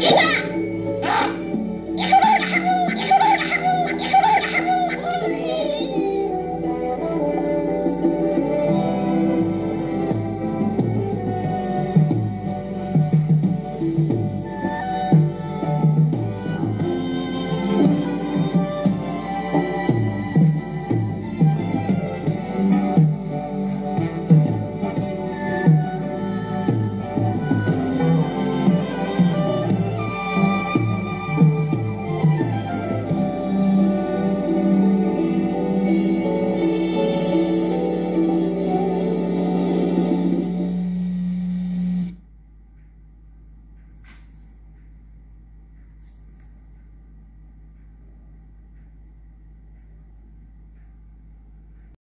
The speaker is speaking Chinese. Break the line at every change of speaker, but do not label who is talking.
辛苦